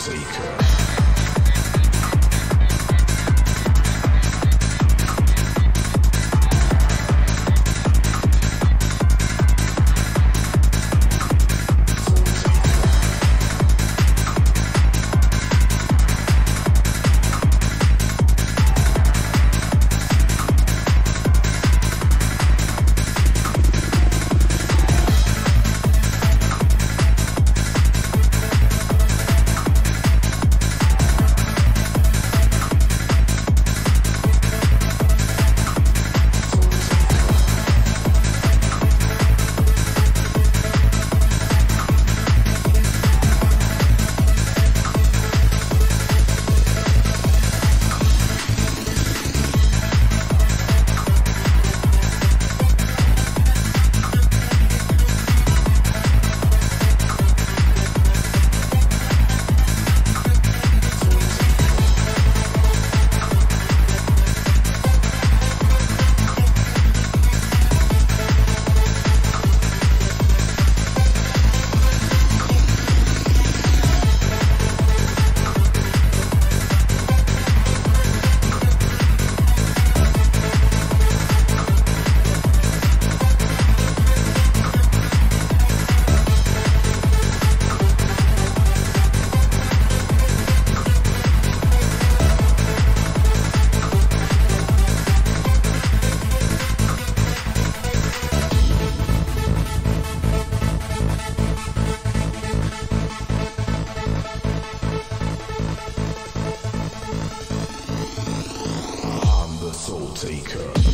Taker. Taker.